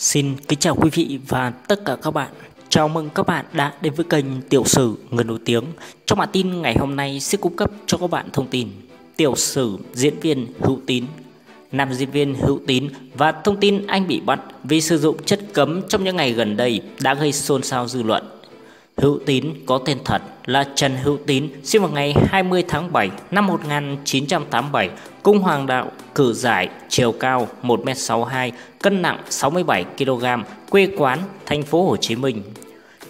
Xin kính chào quý vị và tất cả các bạn. Chào mừng các bạn đã đến với kênh Tiểu sử người nổi tiếng. Trong bản tin ngày hôm nay sẽ cung cấp cho các bạn thông tin Tiểu sử diễn viên Hữu Tín, Nam diễn viên Hữu Tín và thông tin anh bị bắt vì sử dụng chất cấm trong những ngày gần đây đã gây xôn xao dư luận. Hữu Tín có tên thật là Trần Hữu Tín, sinh vào ngày 20 tháng 7 năm 1987, cung hoàng đạo, cử giải, chiều cao 1m62, cân nặng 67 kg, quê quán thành phố Hồ Chí Minh.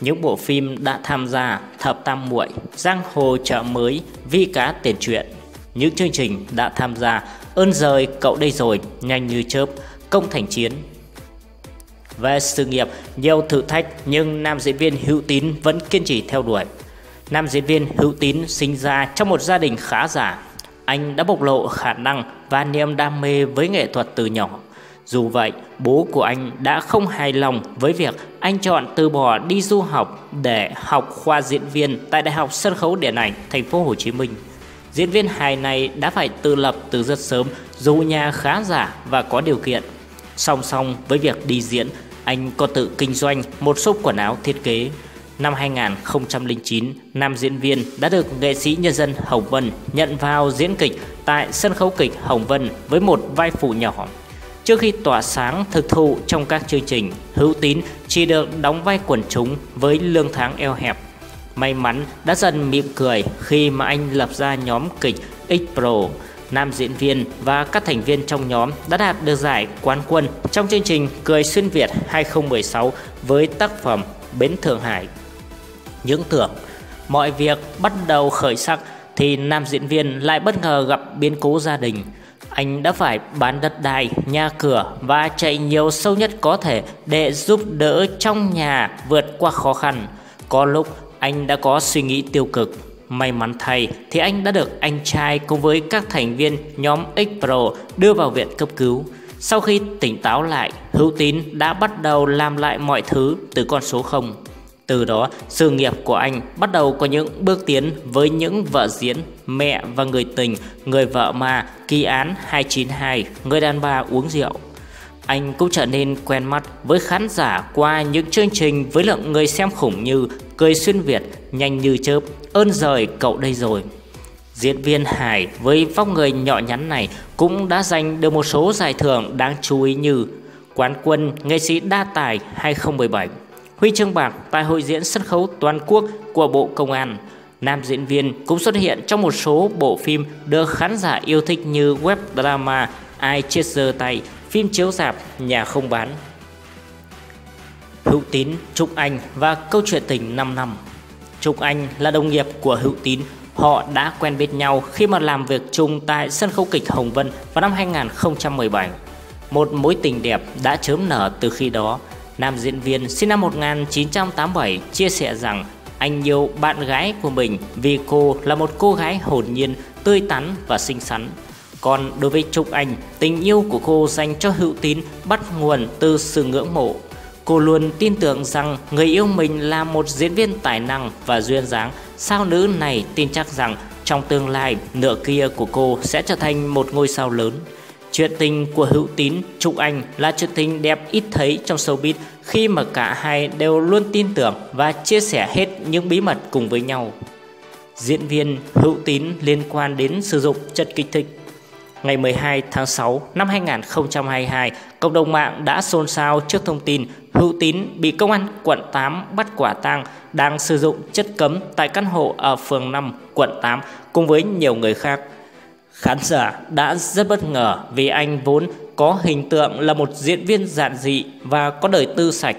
Những bộ phim đã tham gia Thập Tam Muội, Giang Hồ Chợ Mới, Vi Cá Tiền Truyện. Những chương trình đã tham gia Ơn rời cậu đây rồi, Nhanh như chớp, Công thành chiến, về sự nghiệp, nhiều thử thách nhưng nam diễn viên Hữu Tín vẫn kiên trì theo đuổi. Nam diễn viên Hữu Tín sinh ra trong một gia đình khá giả. Anh đã bộc lộ khả năng và niềm đam mê với nghệ thuật từ nhỏ. Dù vậy, bố của anh đã không hài lòng với việc anh chọn từ bỏ đi du học để học khoa diễn viên tại Đại học Sân khấu Điện ảnh Thành phố Hồ Chí Minh. Diễn viên hài này đã phải tự lập từ rất sớm dù nhà khá giả và có điều kiện. Song song với việc đi diễn, anh có tự kinh doanh một shop quần áo thiết kế. Năm 2009, nam diễn viên đã được nghệ sĩ nhân dân Hồng Vân nhận vào diễn kịch tại sân khấu kịch Hồng Vân với một vai phụ nhỏ. Trước khi tỏa sáng thực thụ trong các chương trình, Hữu Tín chỉ được đóng vai quần chúng với lương tháng eo hẹp. May mắn đã dần mỉm cười khi mà anh lập ra nhóm kịch X Pro nam diễn viên và các thành viên trong nhóm đã đạt được giải quán quân trong chương trình Cười Xuyên Việt 2016 với tác phẩm Bến Thượng Hải. Những tưởng mọi việc bắt đầu khởi sắc thì nam diễn viên lại bất ngờ gặp biến cố gia đình. Anh đã phải bán đất đai, nhà cửa và chạy nhiều sâu nhất có thể để giúp đỡ trong nhà vượt qua khó khăn. Có lúc anh đã có suy nghĩ tiêu cực May mắn thay thì anh đã được anh trai cùng với các thành viên nhóm X Pro đưa vào viện cấp cứu. Sau khi tỉnh táo lại, Hữu Tín đã bắt đầu làm lại mọi thứ từ con số 0. Từ đó, sự nghiệp của anh bắt đầu có những bước tiến với những vợ diễn, mẹ và người tình, người vợ ma, kỳ án 292, người đàn bà uống rượu. Anh cũng trở nên quen mắt với khán giả qua những chương trình với lượng người xem khủng như Cười xuyên Việt, Nhanh như chớp, ơn rời cậu đây rồi. Diễn viên Hải với vóc người nhỏ nhắn này cũng đã giành được một số giải thưởng đáng chú ý như Quán quân nghệ sĩ đa tài 2017, Huy chương bạc tại hội diễn sân khấu toàn quốc của Bộ Công an. Nam diễn viên cũng xuất hiện trong một số bộ phim được khán giả yêu thích như web drama Ai chết giơ tay, phim chiếu dạp Nhà không bán. Hữu Tín, Trúc Anh và câu chuyện tình 5 năm. Trúc Anh là đồng nghiệp của Hữu Tín. Họ đã quen biết nhau khi mà làm việc chung tại sân khấu kịch Hồng Vân vào năm 2017. Một mối tình đẹp đã chớm nở từ khi đó. Nam diễn viên sinh năm 1987 chia sẻ rằng anh yêu bạn gái của mình vì cô là một cô gái hồn nhiên, tươi tắn và xinh xắn. Còn đối với Trúc Anh, tình yêu của cô dành cho Hữu Tín bắt nguồn từ sự ngưỡng mộ Cô luôn tin tưởng rằng người yêu mình là một diễn viên tài năng và duyên dáng. Sao nữ này tin chắc rằng trong tương lai nửa kia của cô sẽ trở thành một ngôi sao lớn. Chuyện tình của Hữu Tín, Trúc Anh là chuyện tình đẹp ít thấy trong showbiz khi mà cả hai đều luôn tin tưởng và chia sẻ hết những bí mật cùng với nhau. Diễn viên Hữu Tín liên quan đến sử dụng chất kích thích Ngày 12 tháng 6 năm 2022, cộng đồng mạng đã xôn xao trước thông tin Hữu Tín bị công an quận 8 bắt quả tang đang sử dụng chất cấm tại căn hộ ở phường 5, quận 8 cùng với nhiều người khác. Khán giả đã rất bất ngờ vì anh vốn có hình tượng là một diễn viên giản dị và có đời tư sạch.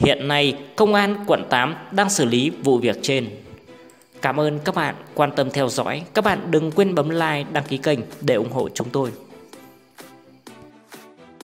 Hiện nay, công an quận 8 đang xử lý vụ việc trên. Cảm ơn các bạn quan tâm theo dõi. Các bạn đừng quên bấm like, đăng ký kênh để ủng hộ chúng tôi.